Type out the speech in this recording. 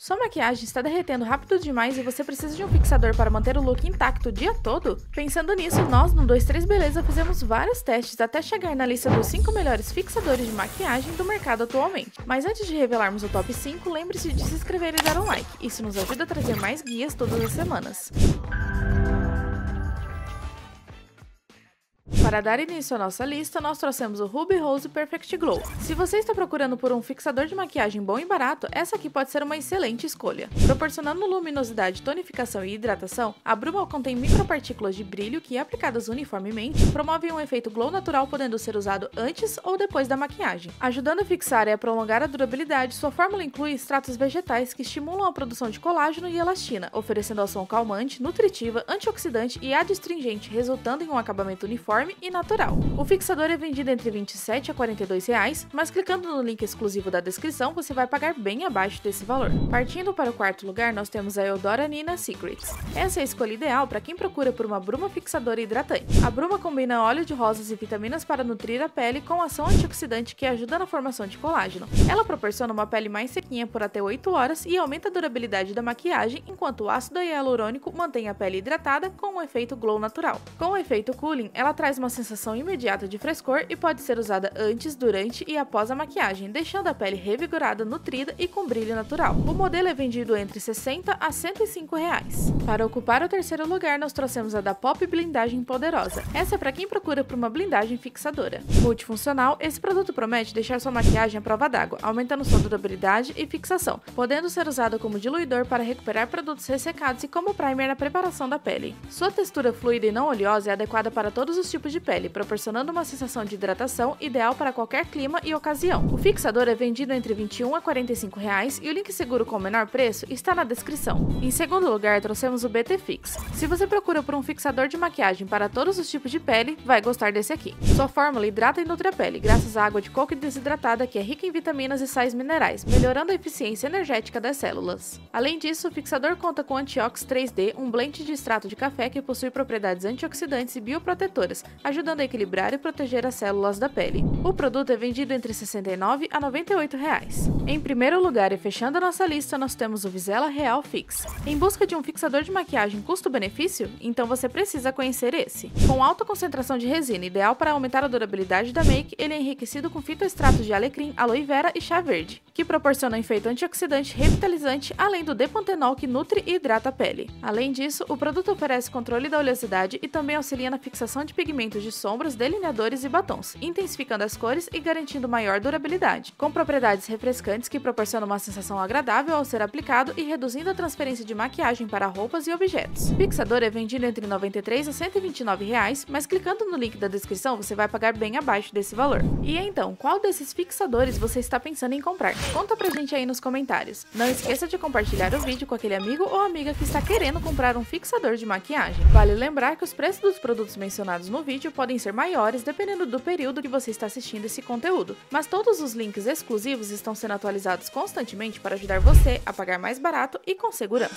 Sua maquiagem está derretendo rápido demais e você precisa de um fixador para manter o look intacto o dia todo? Pensando nisso, nós no 23 Beleza fizemos vários testes até chegar na lista dos 5 melhores fixadores de maquiagem do mercado atualmente. Mas antes de revelarmos o top 5, lembre-se de se inscrever e dar um like, isso nos ajuda a trazer mais guias todas as semanas. Para dar início à nossa lista, nós trouxemos o Ruby Rose Perfect Glow. Se você está procurando por um fixador de maquiagem bom e barato, essa aqui pode ser uma excelente escolha. Proporcionando luminosidade, tonificação e hidratação, a bruma contém micropartículas de brilho que, aplicadas uniformemente, promovem um efeito glow natural podendo ser usado antes ou depois da maquiagem. Ajudando a fixar e a prolongar a durabilidade, sua fórmula inclui extratos vegetais que estimulam a produção de colágeno e elastina, oferecendo ação calmante, nutritiva, antioxidante e adstringente, resultando em um acabamento uniforme uniforme e natural. O fixador é vendido entre 27 a 42 reais, mas clicando no link exclusivo da descrição você vai pagar bem abaixo desse valor. Partindo para o quarto lugar, nós temos a Eudora Nina Secrets. Essa é a escolha ideal para quem procura por uma bruma fixadora hidratante. A bruma combina óleo de rosas e vitaminas para nutrir a pele com ação antioxidante que ajuda na formação de colágeno. Ela proporciona uma pele mais sequinha por até 8 horas e aumenta a durabilidade da maquiagem, enquanto o ácido hialurônico mantém a pele hidratada com um efeito glow natural. Com o efeito cooling, ela traz traz uma sensação imediata de frescor e pode ser usada antes, durante e após a maquiagem, deixando a pele revigorada, nutrida e com brilho natural. O modelo é vendido entre 60 a 105 reais. Para ocupar o terceiro lugar, nós trouxemos a da Pop Blindagem Poderosa. Essa é para quem procura por uma blindagem fixadora. Multifuncional, esse produto promete deixar sua maquiagem à prova d'água, aumentando sua durabilidade e fixação, podendo ser usado como diluidor para recuperar produtos ressecados e como primer na preparação da pele. Sua textura fluida e não oleosa é adequada para todos os tipos tipos de pele, proporcionando uma sensação de hidratação ideal para qualquer clima e ocasião. O fixador é vendido entre 21 a 45 reais e o link seguro com o menor preço está na descrição. Em segundo lugar, trouxemos o BT Fix. Se você procura por um fixador de maquiagem para todos os tipos de pele, vai gostar desse aqui. Sua fórmula hidrata e nutre a pele, graças à água de coco desidratada que é rica em vitaminas e sais minerais, melhorando a eficiência energética das células. Além disso, o fixador conta com Antiox 3D, um blend de extrato de café que possui propriedades antioxidantes e bioprotetoras, ajudando a equilibrar e proteger as células da pele. O produto é vendido entre R$ 69 a 98 reais. Em primeiro lugar e fechando a nossa lista, nós temos o Visela Real Fix. Em busca de um fixador de maquiagem custo-benefício? Então você precisa conhecer esse. Com alta concentração de resina, ideal para aumentar a durabilidade da make, ele é enriquecido com fitoextratos de alecrim, aloe vera e chá verde, que proporcionam efeito antioxidante revitalizante, além do depantenol que nutre e hidrata a pele. Além disso, o produto oferece controle da oleosidade e também auxilia na fixação de pigmentos pigmentos de sombras, delineadores e batons, intensificando as cores e garantindo maior durabilidade, com propriedades refrescantes que proporcionam uma sensação agradável ao ser aplicado e reduzindo a transferência de maquiagem para roupas e objetos. Fixador é vendido entre R$ 93 a 129 reais, mas clicando no link da descrição você vai pagar bem abaixo desse valor. E então, qual desses fixadores você está pensando em comprar? Conta pra gente aí nos comentários. Não esqueça de compartilhar o vídeo com aquele amigo ou amiga que está querendo comprar um fixador de maquiagem. Vale lembrar que os preços dos produtos mencionados no vídeo podem ser maiores dependendo do período que você está assistindo esse conteúdo, mas todos os links exclusivos estão sendo atualizados constantemente para ajudar você a pagar mais barato e com segurança.